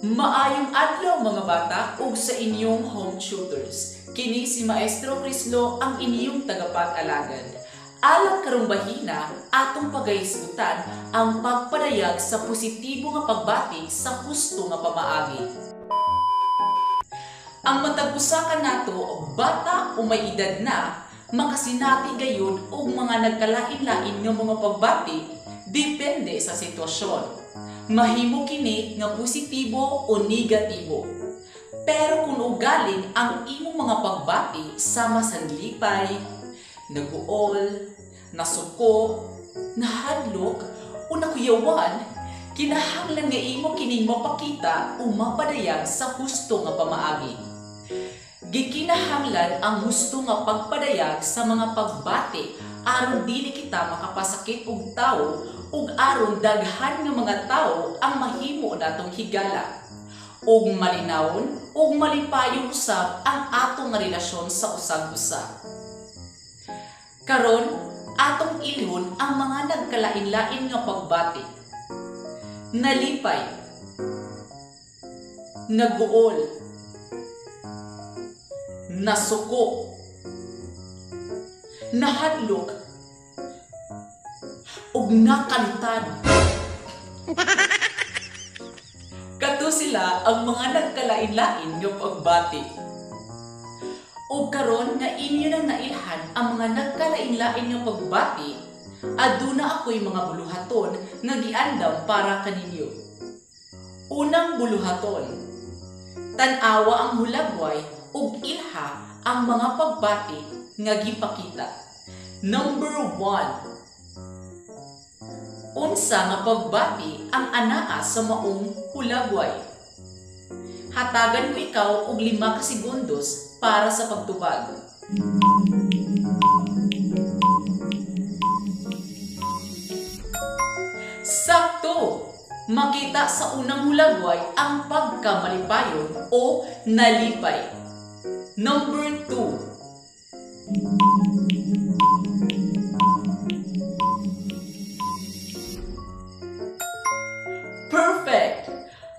Maayong adlaw mga bata ug sa inyong home tutors. Kini si Maestro Crislo ang inyong tagapag-alagad. Alang karong bahina, atong pagahisgutan ang pagpadayag sa positibo nga pagbati sa husto nga pamaagi. Ang matag usa ka nato bata o may edad na makasinati gayud og mga nagkalain-lain nga mga pagbati depende sa sitwasyon. Mahimo kini nga positibo o negatibo. Pero kung ugaling ang imong mga pagbati sama sa lipay, naguol, nasuko, nahadlok, o nakuyawan, kinahanglan nga imo kining mapakita o mapadayag sa husto nga pamaagi. Gikinahanglan ang husto nga pagpadayag sa mga pagbati aron dili kita makapasakit og tawo ug aron daghan nga mga tawo ang mahimo natong higala ug malinawon ug malipayon usab ang ato nga relasyon sa usag-usa. Karon atong ilhon ang mga nagkalain-lain nga pagbati. Nalipay, naguol, nasuko, nahadlok, ug nakalitan. Kato sila ang mga nagkalain-lain nga pagbati. O karon nga inyo nang nailhan ang mga nagkalain-lain nga pagbati, aduna ako'y mga buluhaton nga giandam para kaninyo. Unang buluhaton, tanawa ang hulagway ug ilha ang mga pagbati nga gipakita. Number one, unsa nga pagbati ang anaa sa maong hulagway. Hatagan ko ikaw og lima ka segundos para sa pagtubag. Sakto! Makita sa unang hulagway ang pagkamalipayon o nalipay. Number 2.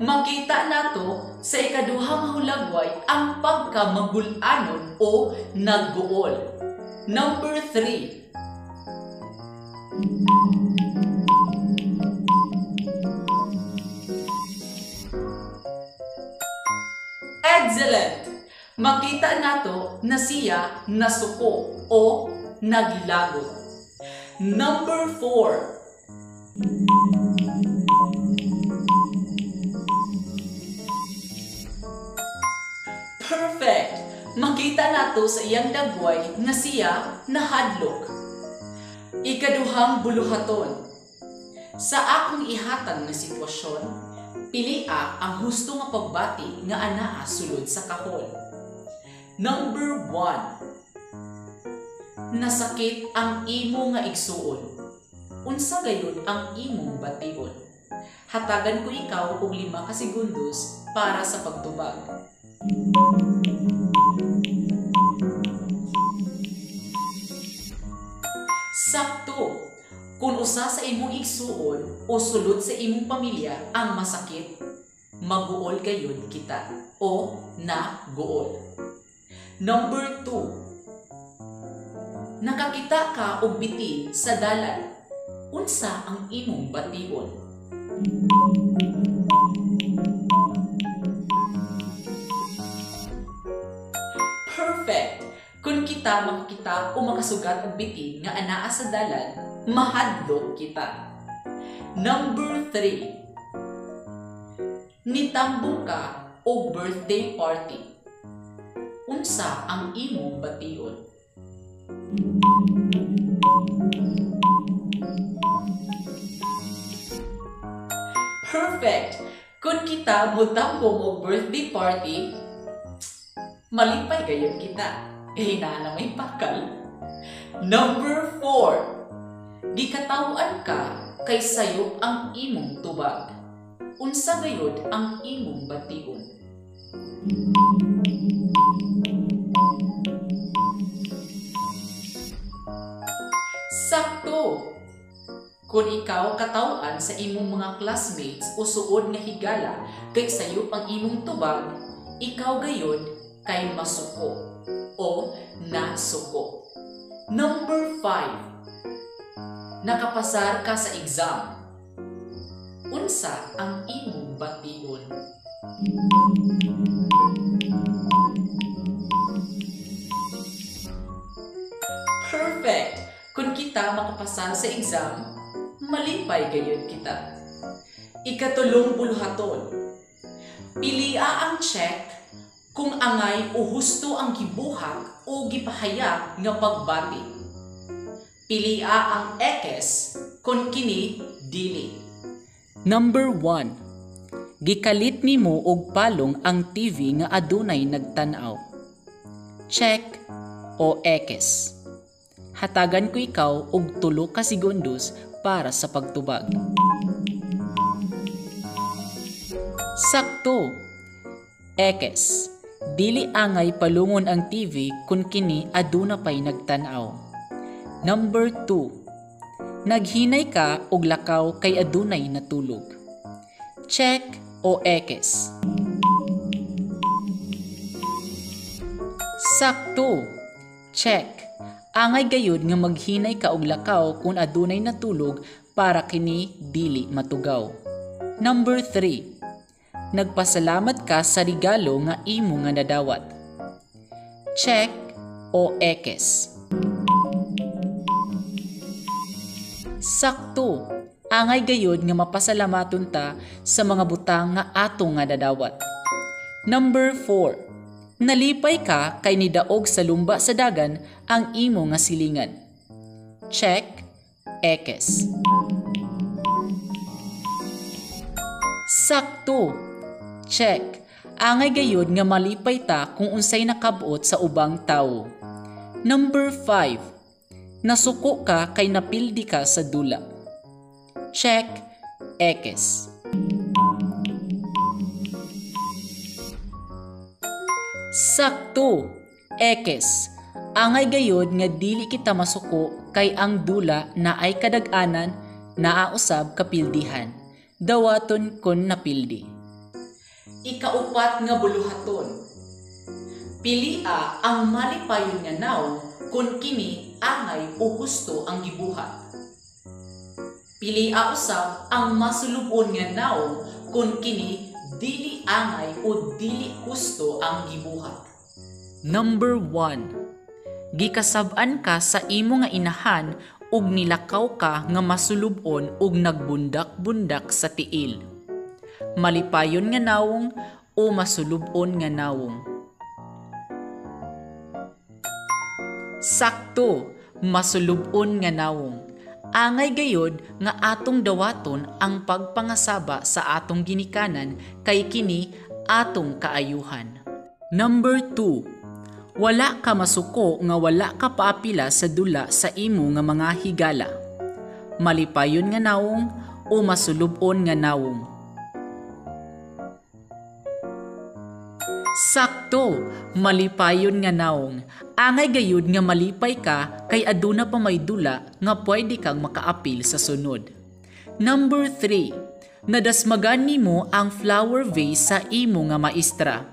Makita nato sa ikaduhang hulagway ang pagkamagulanon o nagguol. Number 3. Excellent! Makita nato na siya nasuko o naglago. Number 4. Makita nato sa iyang dagway nga siya nahadlok. Ikaduhang buluhaton. Sa akong ihatag nga sitwasyon, pilia ang husto nga pagbati nga anaa sulod sa kahon. Number 1. Nasakit ang imo nga igsuon. Unsa gayud ang imong bation? Hatagan ko ikaw og lima ka segundos para sa pagtubag. Sakto! Kung usa sa imong igsuon o sulod sa imong pamilya ang masakit, maguol gayud kita o naguol. Number 2. Nakakita ka og bitin sa dalan. Unsa ang imong bation? Perfect! Kung kita makakita o makasugat og bitin nga anaa sa dalan, mahadlok kita. Number 3. Nitambong ka o birthday party. Unsa ang imong bation? Perfect! Kung kita mutambong og birthday party, malipay gayon kita. Eh, na may pakal. Number 4. Gikatawaan ka kay sayo ang imong tubag. Unsa gayud ang imong bation? Sakto! Kung ikaw katawan sa imong mga classmates o suod nga higala kay sayop ang imong tubag, ikaw gayod kay masuko o nasuko. Number 5. Nakapasar ka sa exam. Unsa ang imong bation? Perfect! Kung kita makapasar sa exam, malipay gayud kita. Ikatulong buluhaton. Pilia ang check kung angay o husto ang gibuhat o gipahayag nga pagbati. Pilia ang ekes kung kini dili. Number 1. Gikalit nimo og palong ang TV nga adunay nagtan-aw. Check o ekes. Hatagan ko ikaw og tulo ka segundos para sa pagtubag. Sakto. Ekes. Dili angay palungon ang TV kun kini aduna pay nagtan-aw. Number 2. Naghinay ka og lakaw kay adunay natulog. Check o ekes. Sakto. Check. Angay gayud nga maghinay ka og lakaw kung adunay natulog para kini dili matugaw. Number 3 nagpasalamat ka sa regalo nga imo nga nadawat. Check o ekes. Sakto, angay gayod nga mapasalamaton ta sa mga butang nga ato nga dadawat. Number 4. Nalipay ka kay nidaog sa lumba sa dagan ang imo nga silingan. Check, ekes. Sakto, Check. Angay gayud nga malipay ta kung unsay nakabuot sa ubang tawo. Number 5. Nasuko ka kay napildi ka sa dula. Check. Ekes. Sakto. Ekes. Angay gayod nga dili kita masuko kay ang dula na ay kadag-anan naausab kapildihan. Dawaton kon napildi. Ikaupat nga buluhaton. Pilia ang malipayon nga naw kung kini angay o gusto ang gibuhat. Pilia usab ang masulubon nga naw kung kini dili angay o dili gusto ang gibuhat. Number 1. Gikasab-an ka sa imo nga inahan ug nilakaw ka nga masulubon ug nagbundak-bundak sa tiil. Malipayon nga nawong o masulubon nga nawong. Sakto, masulubon nga nawong. Angay gayod nga atong dawaton ang pagpangasaba sa atong ginikanan kay kini atong kaayuhan. Number 2. Wala ka masuko nga wala ka paapila sa dula sa imo nga mga higala. Malipayon nga nawong o masulubon nga nawong. Sakto, malipayon nga naong. Angay gayud nga malipay ka kay aduna pa may dula nga pwede kang makaapil sa sunod. Number 3. Nadasmagan nimo ang flower vase sa imo nga maestra.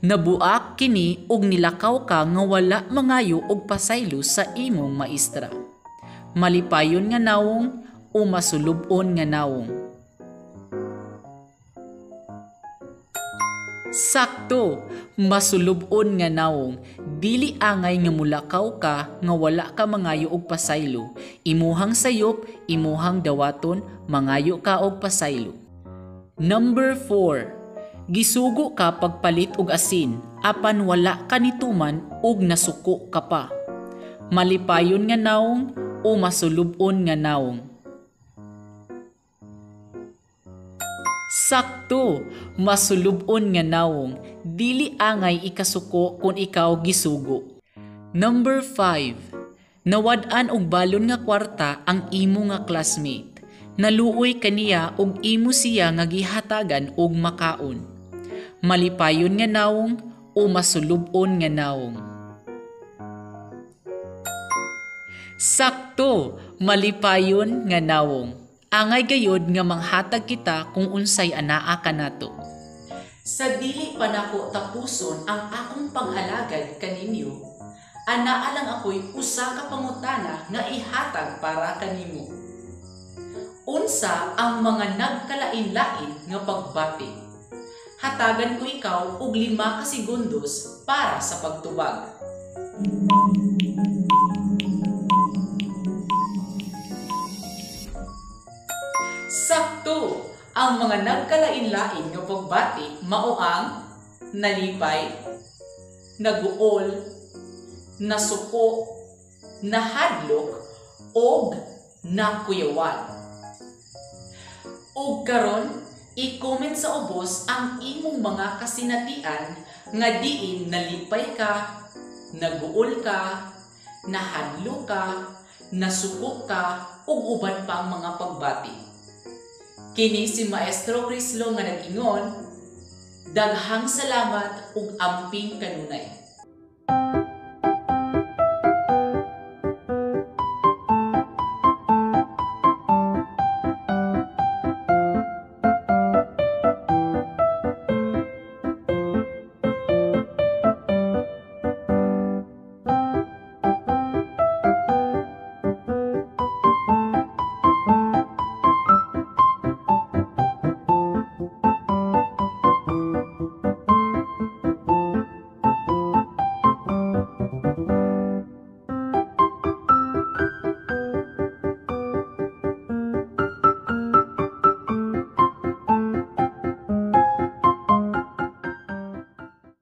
Nabuak kini og nilakaw ka nga wala mangayo og pasaylo sa imong maestra. Malipayon nga nawong o masulubon nga nawong. Sakto, masulubon nga nawong, dili angay nga mulakaw ka nga wala ka mangayo og pasaylo. Imuhang sayop, imuhang dawaton, mangayo ka og pasaylo. Number 4. Gisugo ka pagpalit og asin, apan wala ka nituman og nasuko ka pa. Malipayon nga nawong o masulubon nga nawong. Sakto, masulubon nga nawong, dili angay ikasuko kung ikaw gisugo. Number 5. Nawad-an og balon nga kwarta ang imo nga classmate. Naluoy kaniya og imo siya nga gihatagan og makaon. Malipayon nga nawong o masulubon nga nawong. Sakto, Malipayon nga nawong. Angay gayod nga manghatag kita kung unsay anaa kanato. Sa dili pa nako tapuson ang akong panghalagad kaninyo, anaa lang ako'y usa ka pangutana nga ihatag para kanimo. Unsa ang mga nagkalain-lain nga pagbati? Hatagan ko ikaw og lima ka segundos para sa pagtubag. Sakto! Ang mga nagkalain-lain nga pagbati mao ang nalipay, naguol, nasuko, nahadlok, og nakuyawan. Og karon, i-comment sa ubos ang imong mga kasinatian nga diin nalipay ka, naguol ka, nahadlo ka, nasuko ka, ug uban pa ang mga pagbati. Kini si Maestro Crislo nga nag-ingon, daghang salamat ug amping kanunay.